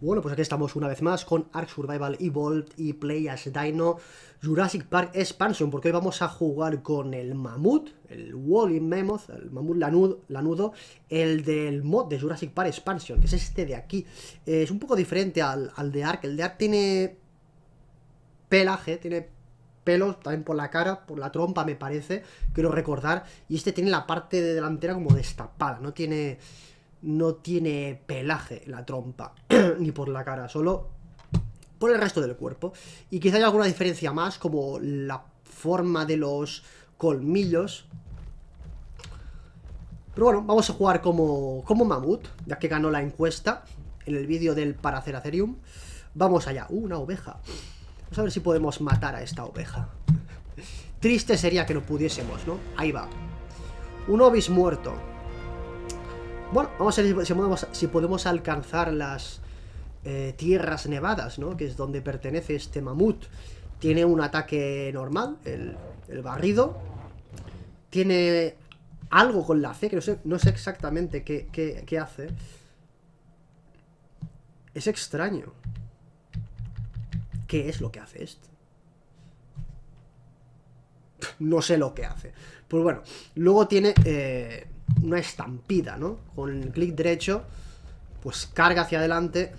Bueno, pues aquí estamos una vez más con Ark Survival Evolved y Play as Dino. Jurassic Park Expansion, porque hoy vamos a jugar con el mamut, el Wally Mammoth, el mamut lanudo, lanudo, el del mod de Jurassic Park Expansion, que es este de aquí. Eh, es un poco diferente al, al de Ark, el de Ark tiene pelaje, tiene pelos también por la cara, por la trompa me parece, quiero recordar, y este tiene la parte de delantera como destapada, no tiene no tiene pelaje la trompa, ni por la cara, solo por el resto del cuerpo. Y quizá haya alguna diferencia más, como la forma de los colmillos. Pero bueno, vamos a jugar como, como mamut, ya que ganó la encuesta en el vídeo del Paraceracerium. Vamos allá. Uh, una oveja. Vamos a ver si podemos matar a esta oveja. Triste sería que no pudiésemos, ¿no? Ahí va. Un obis muerto. Bueno, vamos a ver si podemos, si podemos alcanzar las eh, tierras nevadas, ¿no? Que es donde pertenece este mamut. Tiene un ataque normal, el, el barrido. Tiene algo con la C, que no sé, no sé exactamente qué, qué, qué hace. Es extraño. ¿Qué es lo que hace esto? No sé lo que hace. Pues bueno, luego tiene... Eh, una estampida, ¿no? Con el clic derecho, pues carga hacia adelante.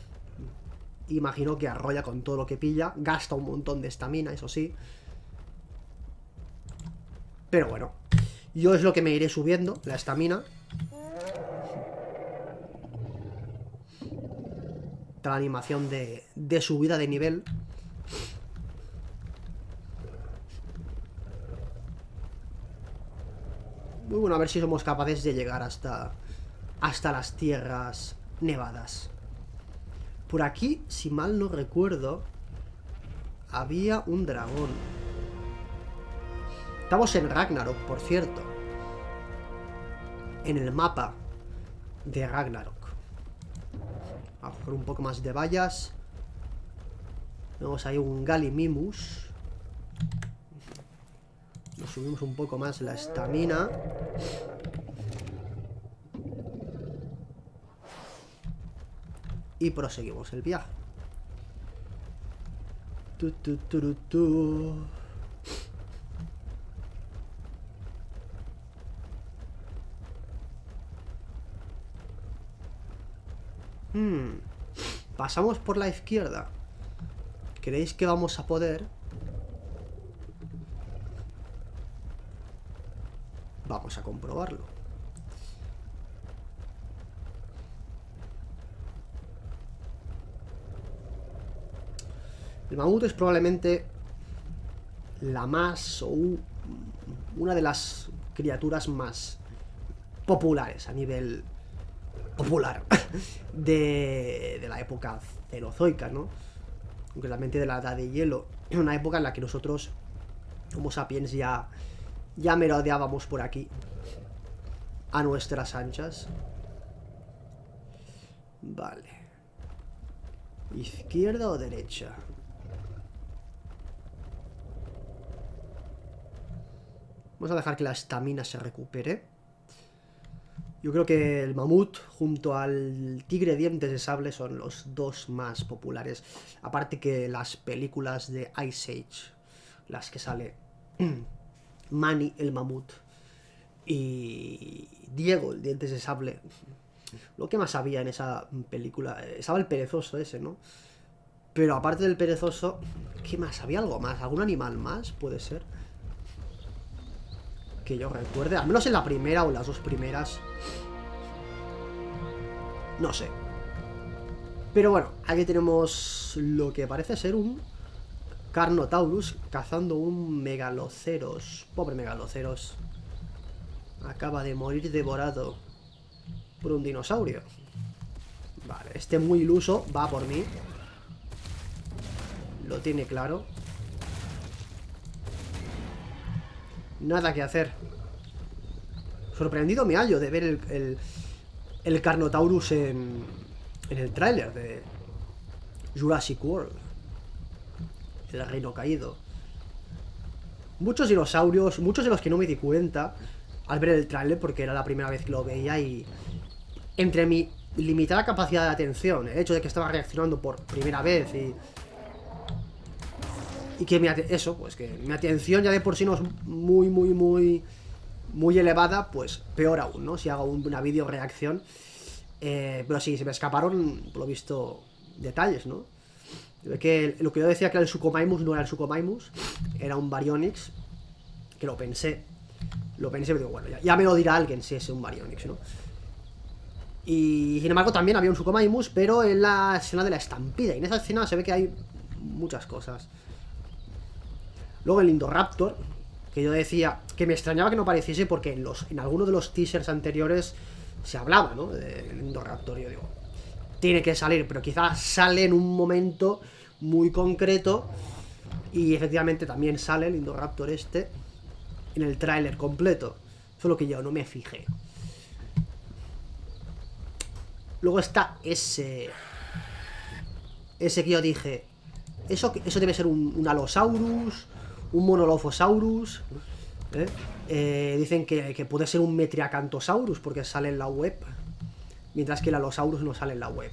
Imagino que arrolla con todo lo que pilla. Gasta un montón de estamina, eso sí. Pero bueno, yo es lo que me iré subiendo, la estamina. La animación de, de subida de nivel. Bueno, a ver si somos capaces de llegar hasta, hasta las tierras nevadas. Por aquí, si mal no recuerdo, había un dragón. Estamos en Ragnarok, por cierto. En el mapa de Ragnarok. Vamos a un poco más de vallas. Tenemos ahí un Galimimus. Nos subimos un poco más la estamina. Y proseguimos el viaje. Tu, tu, tu, Hmm. Pasamos por la izquierda. ¿Creéis que vamos a poder? Vamos a comprobarlo. El mamut es probablemente la más o una de las criaturas más populares a nivel popular de, de la época cenozoica, ¿no? Concretamente de la edad de hielo, una época en la que nosotros, como sapiens, ya ya merodeábamos por aquí. A nuestras anchas. Vale. ¿Izquierda o derecha? Vamos a dejar que la estamina se recupere. Yo creo que el mamut junto al tigre dientes de sable son los dos más populares. Aparte que las películas de Ice Age, las que sale Manny el mamut y Diego el dientes de sable. Lo que más había en esa película, estaba el perezoso ese, ¿no? Pero aparte del perezoso, ¿qué más? ¿Había algo más? ¿Algún animal más? Puede ser. Que yo recuerde, al menos en la primera o las dos primeras. No sé. Pero bueno, aquí tenemos lo que parece ser un Carnotaurus cazando un megaloceros. Pobre megaloceros. Acaba de morir devorado por un dinosaurio. Vale, este muy iluso va por mí. Lo tiene claro. Nada que hacer. Sorprendido me hallo de ver el, el, Carnotaurus en, en el tráiler de Jurassic World el reino caído. Muchos dinosaurios, muchos de los que no me di cuenta al ver el tráiler, porque era la primera vez que lo veía y entre mi limitada capacidad de atención. El hecho de que estaba reaccionando por primera vez y... Y que mi eso, pues que mi atención ya de por sí no es muy, muy, muy... Muy elevada, pues peor aún, ¿no? Si hago una video reacción. Eh, pero sí, se me escaparon, por lo visto, detalles, ¿no? Que lo que yo decía que era el Sucomaimus no era el Sucomaimus, era un Baryonyx, que lo pensé. Lo pensé, pero digo, bueno, ya, me lo dirá alguien si es un Baryonyx, ¿no? Y sin embargo también había un Sucomaimus, pero en la escena de la estampida. Y en esa escena se ve que hay muchas cosas. Luego el Indoraptor, que yo decía que me extrañaba que no apareciese porque en, los, en algunos de los teasers anteriores se hablaba, ¿no? Del Indoraptor. Yo digo, tiene que salir, pero quizás sale en un momento muy concreto. Y efectivamente también sale el Indoraptor este en el tráiler completo. Solo que yo no me fijé. Luego está ese... Ese que yo dije... Eso, eso debe ser un, un Alosaurus, un Monolophosaurus. ¿eh? Eh, dicen que, que, puede ser un Metriacanthosaurus porque sale en la web. Mientras que el Alosaurus no sale en la web.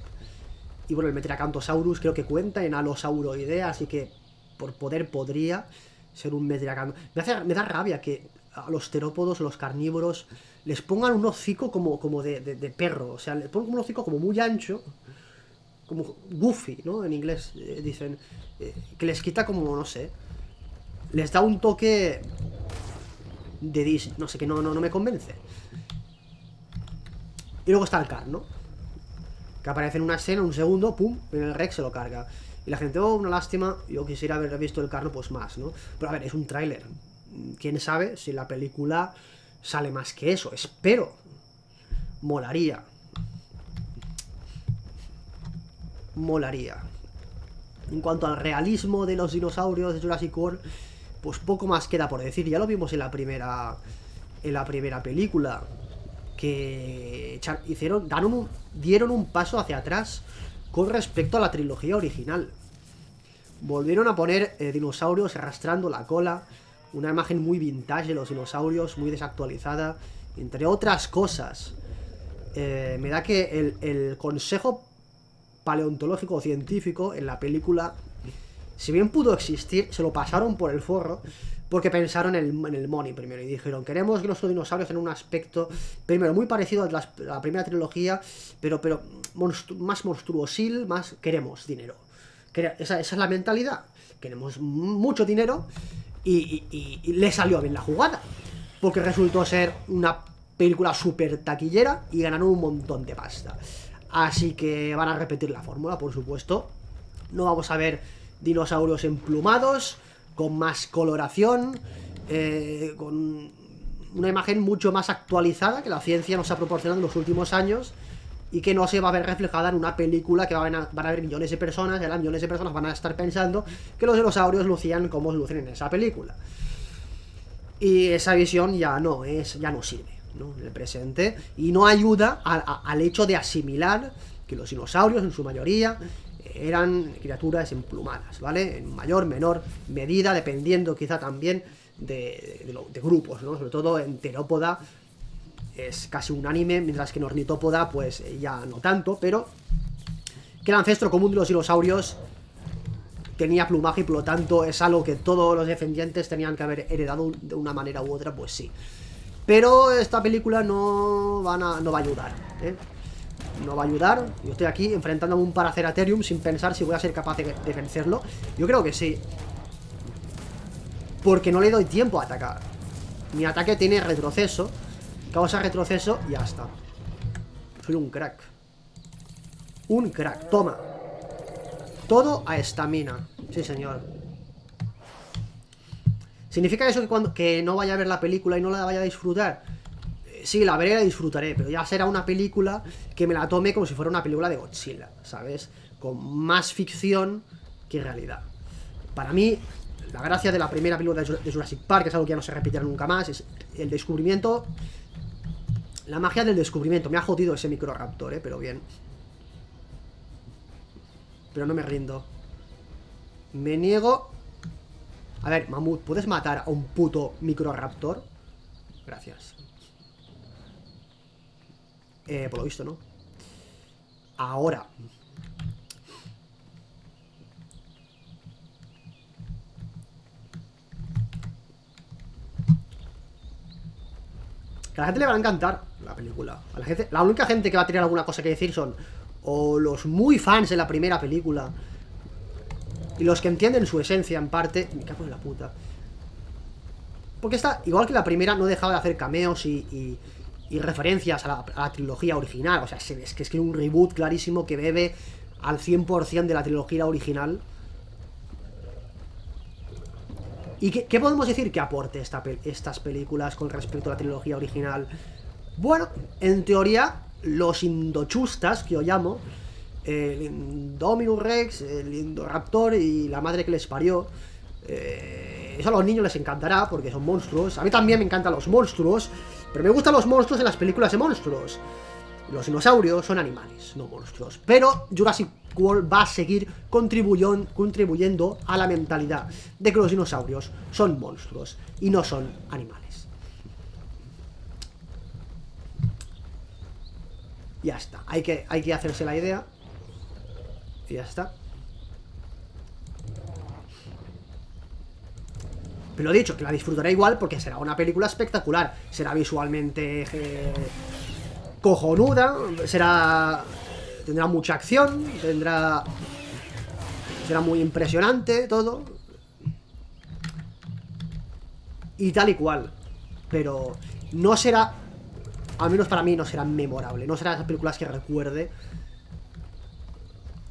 Y bueno, el Metriacanthosaurus creo que cuenta en Alosauroidea, así que por poder podría ser un Metriacanto. Me, me da rabia que a los terópodos, los carnívoros, les pongan un hocico como, como de, perro. O sea, les pongan un hocico como muy ancho, como goofy, ¿no? En inglés eh, dicen. Eh, que les quita como, no sé. Les da un toque de Disney. No sé, que no, no, no me convence. Y luego está el Car, ¿no? Que aparece en una escena, un segundo, pum, en el Rex se lo carga. Y la gente, oh, una lástima, yo quisiera haber visto el carno, pues más, ¿no? Pero a ver, es un tráiler. Quién sabe si la película sale más que eso. Espero. Molaría. Molaría. En cuanto al realismo de los dinosaurios de Jurassic World, pues poco más queda por decir. Ya lo vimos en la primera. En la primera película que hicieron, dieron un paso hacia atrás con respecto a la trilogía original. Volvieron a poner eh, dinosaurios arrastrando la cola, una imagen muy vintage de los dinosaurios, muy desactualizada, entre otras cosas. Eh, me da que el, el consejo paleontológico científico en la película, si bien pudo existir, se lo pasaron por el forro porque pensaron en el, en money primero y dijeron, queremos que nuestros dinosaurios tengan un aspecto, primero, muy parecido a la, primera trilogía, pero, pero más monstruosil, más queremos dinero. Esa, es la mentalidad. Queremos mucho dinero y, y, le salió bien la jugada. Porque resultó ser una película súper taquillera y ganaron un montón de pasta. Así que van a repetir la fórmula, por supuesto. No vamos a ver dinosaurios emplumados, con más coloración, eh, con una imagen mucho más actualizada que la ciencia nos ha proporcionado en los últimos años y que no se va a ver reflejada en una película que van a, van ver millones de personas y las millones de personas van a estar pensando que los dinosaurios lucían como lucen en esa película. Y esa visión ya no es, ya no sirve, ¿no? En el presente. Y no ayuda al hecho de asimilar que los dinosaurios, en su mayoría, eran criaturas emplumadas, ¿vale? En mayor, menor medida, dependiendo quizá también de, grupos, ¿no? Sobre todo en terópoda es casi unánime, mientras que en ornitópoda pues ya no tanto, pero que el ancestro común de los dinosaurios tenía plumaje y por lo tanto es algo que todos los defendientes tenían que haber heredado de una manera u otra, pues sí. Pero esta película no, van a, no va a ayudar, ¿eh? No va a ayudar. Yo estoy aquí enfrentándome a un Paraceratherium sin pensar si voy a ser capaz de, vencerlo. Yo creo que sí. Porque no le doy tiempo a atacar. Mi ataque tiene retroceso. Causa retroceso y ya está. Soy un crack. Un crack. Toma. Todo a estamina. Sí, señor. ¿Significa eso que, cuando, que no vaya a ver la película y no la vaya a disfrutar? Sí, la veré y la disfrutaré, pero ya será una película que me la tome como si fuera una película de Godzilla, ¿sabes? Con más ficción que realidad. Para mí, la gracia de la primera película de Jurassic Park, es algo que ya no se repetirá nunca más, es el descubrimiento... La magia del descubrimiento. Me ha jodido ese microraptor, ¿eh? Pero bien. Pero no me rindo. Me niego... A ver, Mamut, ¿puedes matar a un puto microraptor? Gracias. Eh, por lo visto, ¿no? ahora. A la gente le va a encantar la película. La, única gente que va a tener alguna cosa que decir son o los muy fans de la primera película y los que entienden su esencia en parte. Me cago en la puta. Porque esta, igual que la primera, no dejaba de hacer cameos y, referencias a la, trilogía original. O sea, es que es un reboot clarísimo que bebe al 100% de la trilogía original. ¿Y qué, podemos decir que aporte esta, estas películas con respecto a la trilogía original? Bueno, en teoría, los indochustas, que yo llamo, el Indominus Rex, el Indoraptor y la madre que les parió, eh, eso a los niños les encantará porque son monstruos. A mí también me encantan los monstruos, pero me gustan los monstruos en las películas de monstruos. Los dinosaurios son animales, no monstruos. Pero Jurassic World va a seguir contribuyendo a la mentalidad de que los dinosaurios son monstruos y no son animales. Ya está, hay que, hay que hacerse la idea. Y ya está. Pero dicho, que la disfrutaré igual porque será una película espectacular. Será visualmente eh, cojonuda, será... Tendrá mucha acción, tendrá... Será muy impresionante todo. Y tal y cual. Pero no será... Al menos para mí no será memorable. No será esas películas que recuerde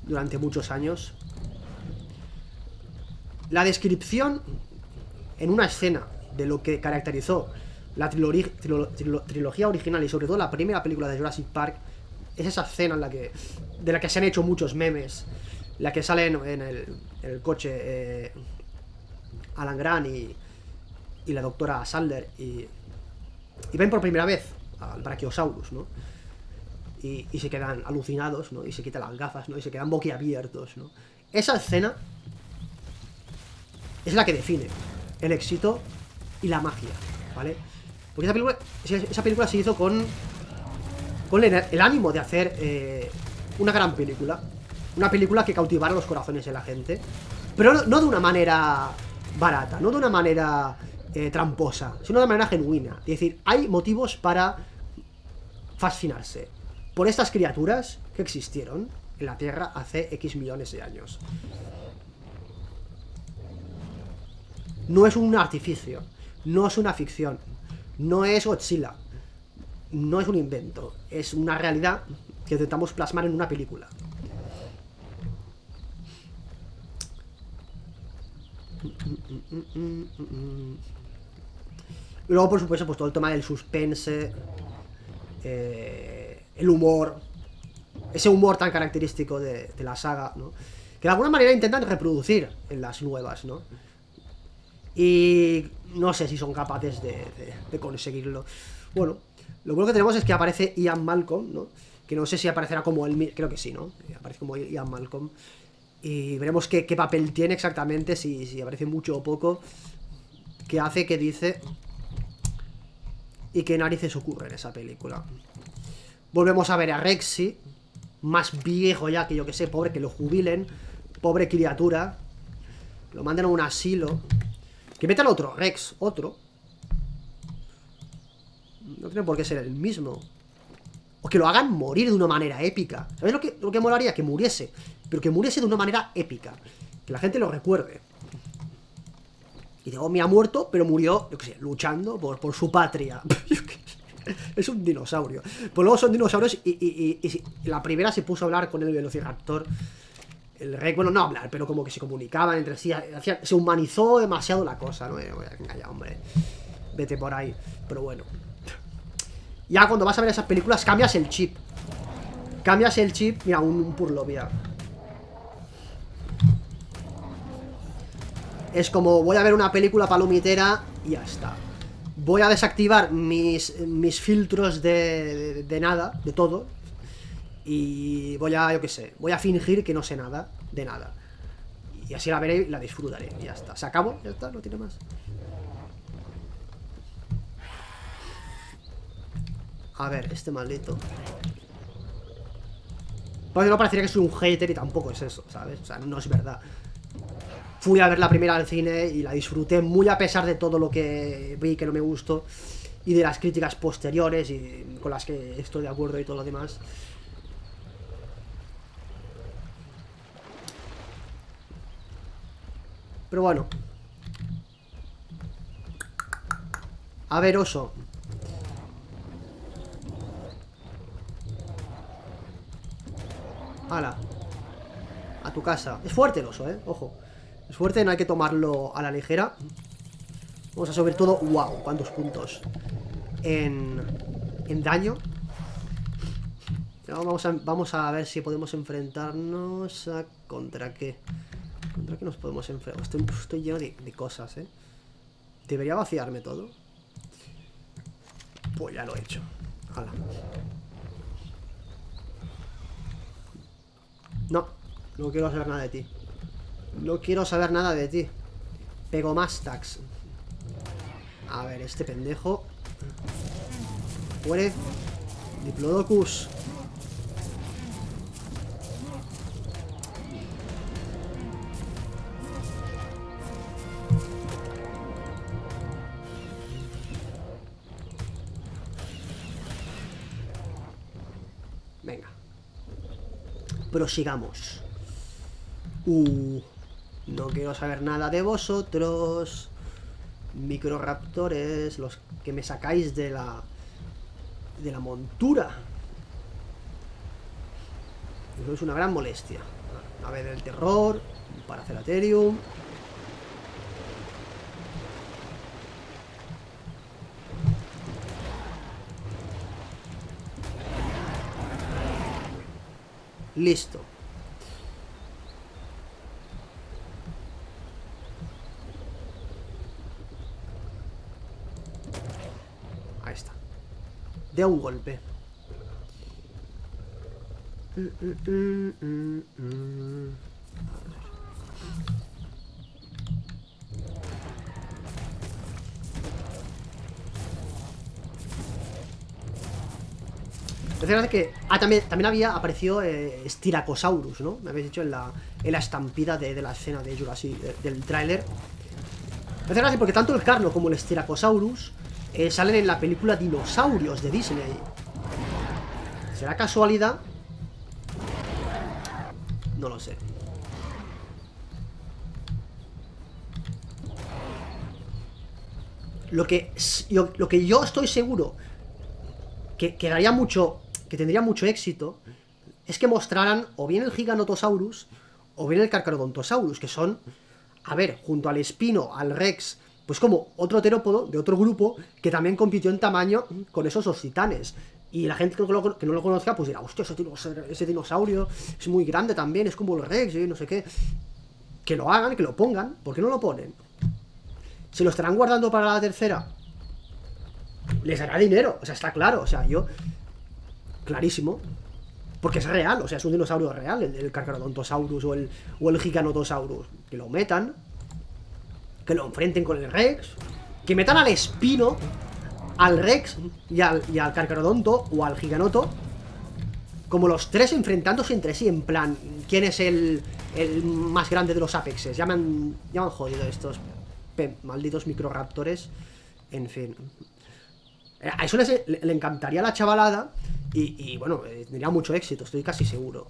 durante muchos años. La descripción en una escena de lo que caracterizó la trilogía original y sobre todo la primera película de Jurassic Park es esa escena en la que de la que se han hecho muchos memes la que sale en, el, coche eh, Alan Grant y, la doctora Sander y, y ven por primera vez al Brachiosaurus, ¿no? Y, y, se quedan alucinados, ¿no? Y se quitan las gafas, ¿no? Y se quedan boquiabiertos, ¿no? Esa escena es la que define el éxito y la magia, ¿vale? Porque esa película, se hizo con, con el, ánimo de hacer eh, una gran película. Una película que cautivara los corazones de la gente. Pero no, de una manera barata, no de una manera eh, tramposa, sino de manera genuina. Es decir, hay motivos para fascinarse por estas criaturas que existieron en la Tierra hace X millones de años. No es un artificio, no es una ficción, no es Godzilla, no es un invento, es una realidad que intentamos plasmar en una película. Luego, por supuesto, pues todo el tema del suspense, eh, el humor, ese humor tan característico de, de, la saga, ¿no? Que de alguna manera intentan reproducir en las nuevas, ¿no? Y no sé si son capaces de, conseguirlo. Bueno, lo bueno que tenemos es que aparece Ian Malcolm, ¿no? Que no sé si aparecerá como él, creo que sí, ¿no? Aparece como Ian Malcolm. Y veremos qué, papel tiene exactamente, si, aparece mucho o poco. Qué hace, qué dice. Y qué narices ocurre en esa película. Volvemos a ver a Rexy. Más viejo ya que yo que sé, pobre, que lo jubilen. Pobre criatura. Lo manden a un asilo. Que metan otro, Rex, otro. No tiene por qué ser el mismo. O que lo hagan morir de una manera épica. ¿Sabéis lo que, lo que molaría? Que muriese. Pero que muriese de una manera épica. Que la gente lo recuerde. Y digo, me ha muerto, pero murió, yo qué sé, luchando por, por su patria Es un dinosaurio. Pues luego son dinosaurios y, y la primera se puso a hablar con el velociraptor el rey, bueno, no hablar, pero como que se comunicaban entre sí, se humanizó demasiado la cosa, ¿no? Venga ya, hombre, vete por ahí, pero bueno. Ya cuando vas a ver esas películas cambias el chip. Cambias el chip, mira, un, un Purlovia. Es como, voy a ver una película palomitera y ya está. Voy a desactivar mis, mis filtros de, de nada, de todo, y voy a, yo qué sé, voy a fingir que no sé nada de nada. Y así la veré y la disfrutaré. Y ya está. Se acabó, ya está, no tiene más. A ver, este maldito. Porque no parecería que soy un hater y tampoco es eso, ¿sabes? O sea, no es verdad. Fui a ver la primera al cine y la disfruté muy a pesar de todo lo que vi que no me gustó y de las críticas posteriores y con las que estoy de acuerdo y todo lo demás. Pero bueno. A ver, oso. Hala. A tu casa. Es fuerte el oso, ¿eh? Ojo. Es fuerte, no hay que tomarlo a la ligera. Vamos a sobre todo... ¡Wow! ¿Cuántos puntos? En, en daño. Vamos a, vamos a ver si podemos enfrentarnos a... ¿Contra qué? ¿Contra qué nos podemos enfrentar? Estoy, lleno de, de cosas, ¿eh? ¿Debería vaciarme todo? Pues ya lo he hecho. Hala. No, no quiero saber nada de ti. No quiero saber nada de ti. Pego más tax. A ver, este pendejo. Muere. Diplodocus. Prosigamos. Uh, no quiero saber nada de vosotros. Microraptores, los que me sacáis de la... De la montura. Eso es una gran molestia. Ave del terror, Paraceratherium. Listo. Ahí está. De un golpe. Mm, mm, mm, Es que. Ah, también, había aparecido eh, Styracosaurus, ¿no? Me habéis dicho en la, en la estampida de, la escena de Jurassic, del tráiler. Me hace gracia porque tanto el Carno como el Styracosaurus eh, salen en la película Dinosaurios de Disney. ¿Será casualidad? No lo sé. Lo que, yo, lo que yo estoy seguro que quedaría mucho que tendría mucho éxito es que mostraran o bien el Giganotosaurus o bien el Carcharodontosaurus, que son, a ver, junto al Espino, al Rex, pues como otro terópodo de otro grupo que también compitió en tamaño con esos dos. Y la gente que, no lo conozca, pues dirá, hostia, ese dinosaurio es muy grande también, es como el Rex, y no sé qué. Que lo hagan, que lo pongan, ¿por qué no lo ponen? ¿Se lo estarán guardando para la tercera? Les dará dinero, o sea, está claro, o sea, yo clarísimo. Porque es real, o sea, es un dinosaurio real, el, el Carcharodontosaurus o el, o el Giganotosaurus. Que lo metan, que lo enfrenten con el Rex, que metan al Espino, al Rex y al, y al o al Giganoto, como los tres enfrentándose entre sí, en plan, ¿quién es el, el más grande de los Apexes? Ya me han, ya me han jodido estos malditos microraptores. En fin. A eso le encantaría la chavalada y, bueno, eh, tendría mucho éxito, estoy casi seguro.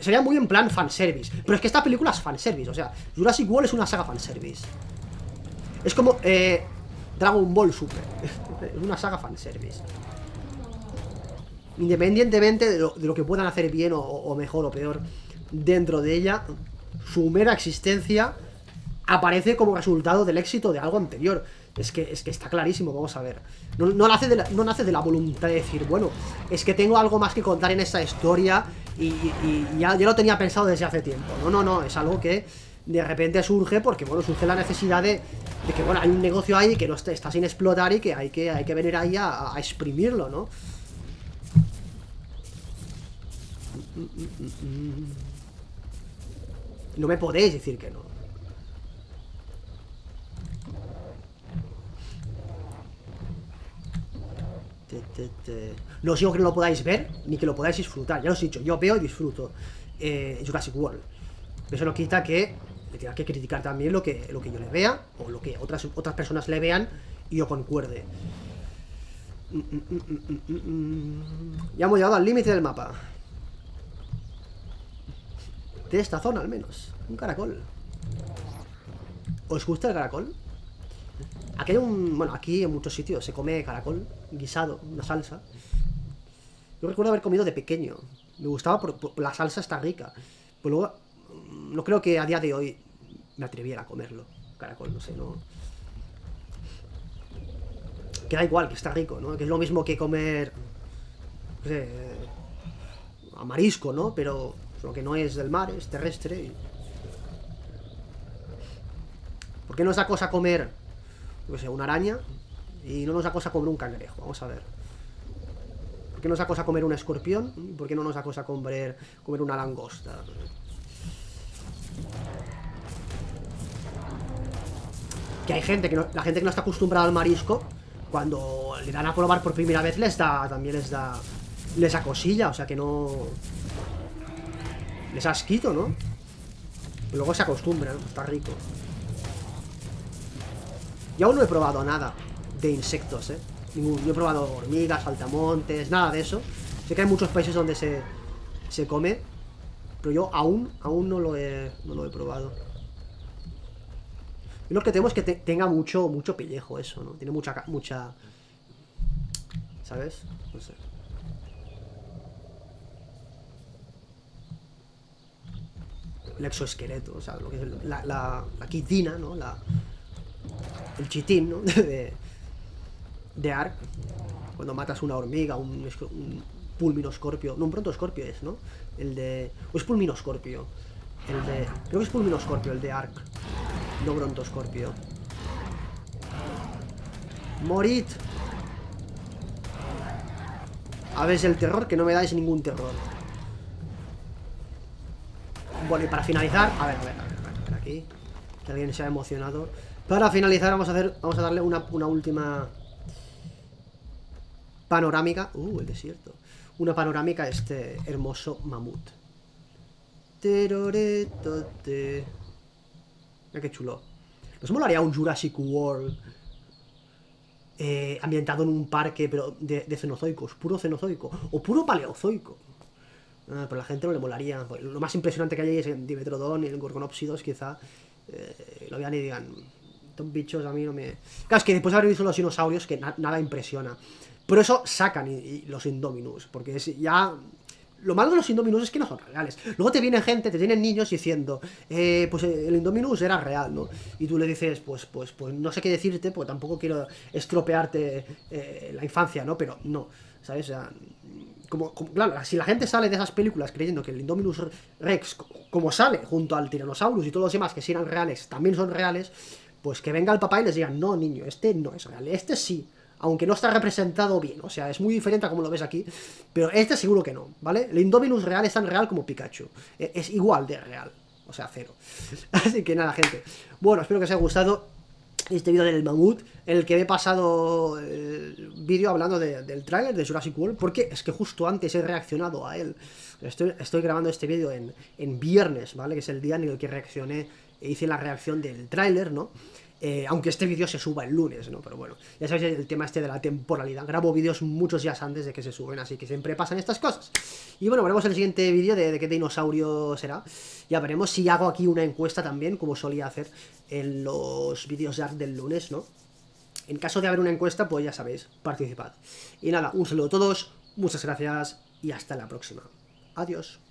Sería muy en plan fanservice. Pero es que esta película es fanservice. O sea, Jurassic World es una saga fanservice. Es como eh, Dragon Ball Super. es una saga fanservice. Independientemente de lo, que puedan hacer bien o, mejor o peor dentro de ella, su mera existencia aparece como resultado del éxito de algo anterior. Es que, es que está clarísimo, vamos a ver. No, nace de la, no nace de la voluntad de decir, bueno, es que tengo algo más que contar en esta historia y, ya, lo tenía pensado desde hace tiempo. No, no, no, es algo que de repente surge porque, bueno, surge la necesidad de, que, bueno, hay un negocio ahí que no está, sin explotar y que hay que, hay que venir ahí a, a exprimirlo, ¿no? No me podéis decir que no. No os digo que no lo podáis ver, ni que lo podáis disfrutar. Ya os he dicho, yo veo y disfruto eh, Jurassic World. Eso no quita que le tenga que criticar también lo que, lo que yo le vea, o lo que otras, otras personas le vean y yo concuerde. Ya hemos llegado al límite del mapa. De esta zona, al menos. Un caracol. ¿Os gusta el caracol? Aquí hay un... Bueno, aquí en muchos sitios se come caracol guisado, una salsa. Yo recuerdo haber comido de pequeño. Me gustaba porque la salsa está rica. Pero luego, mm, no creo que a día de hoy me atreviera a comerlo. Caracol, no sé, no... Que da igual, que está rico, ¿no? Que es lo mismo que comer... No sé, a marisco, ¿no? Pero lo que no es del mar, es terrestre. ¿Por qué no es la cosa comer, no sé, una araña? Y no nos da cosa comer un cangrejo, vamos a ver. ¿Por qué nos da cosa comer un escorpión? ¿Por qué no nos da cosa comer, comer una langosta? Que hay gente que no, la gente que no está acostumbrada al marisco, cuando le dan a probar por primera vez les da, también les da, les da cosilla, o sea que no, les asquito, ¿no? Luego se acostumbran, está rico. Y aún no he probado nada de insectos, ¿eh? No he probado hormigas, saltamontes, nada de eso. Sé que hay muchos países donde se, se come, pero yo aún, aún no lo he, no lo he probado. Y lo que tenemos es que tenga mucho, mucho pellejo eso, ¿no? Tiene mucha, mucha... ¿Sabes? No sé. el exoesqueleto, o sea, lo que es la, la, la quitina, ¿no? La, el chitín, ¿no? De, de Ark. Cuando matas una hormiga, un, un pulminoscorpio. No, un prontoscorpio es, ¿no? El de... O es pulminoscorpio. El de... Creo que es pulminoscorpio, el de Ark. No brontoscorpio. Morit. A ver, el terror que no me dais ningún terror. Bueno, y para finalizar, a ver, a ver, a ver, a ver, aquí, que alguien se ha emocionado. Para finalizar vamos a hacer, vamos a darle una, una última panorámica. Uh, el desierto. Una panorámica a este hermoso mamut. Teroretote. Mira qué chulo. ¿Nos molaría un Jurassic World eh, ambientado en un parque, pero de, de cenozoicos? Puro cenozoico. O puro paleozoico. Ah, pero a la gente no le molaría. Pues lo más impresionante que hay es el Dimetrodon y el Gorgonopsidos, quizá eh, lo vean y digan, estos bichos a mí no me... Claro, es que después de haber visto los dinosaurios, que nada impresiona. Pero eso sacan y, los Indominus, porque es ya... Lo malo de los Indominus es que no son reales. Luego te viene gente, te vienen niños diciendo, eh, pues el Indominus era real, ¿no? Y tú le dices, pues, pues, pues no sé qué decirte, pues tampoco quiero estropearte eh, la infancia, ¿no? Pero no, ¿sabes? O sea, como, claro, si la gente sale de esas películas creyendo que el Indominus Rex, como sale junto al Tyrannosaurus y todos los demás que si eran reales, también son reales, pues que venga el papá y les diga, no, niño, este no es real, este sí, aunque no está representado bien, o sea, es muy diferente a como lo ves aquí, pero este seguro que no, ¿vale? El Indominus real es tan real como Pikachu, e, es igual de real, o sea, cero. Así que nada, gente, bueno, espero que os haya gustado, este vídeo del mamut, el que he pasado el vídeo hablando del tráiler de Jurassic World, porque es que justo antes he reaccionado a él. Estoy, estoy grabando este vídeo en, en, viernes, ¿vale? Que es el día en el que reaccioné, hice la reacción del tráiler, ¿no? Eh, aunque este vídeo se suba el lunes, ¿no? Pero bueno, ya sabéis el tema este de la temporalidad. Grabo vídeos muchos días antes de que se suben, así que siempre pasan estas cosas. Y bueno, veremos el siguiente vídeo de, de, qué dinosaurio será. Ya veremos si hago aquí una encuesta también, como solía hacer en los vídeos del lunes, ¿no? En caso de haber una encuesta, pues ya sabéis, participad. Y nada, un saludo a todos, muchas gracias y hasta la próxima. Adiós.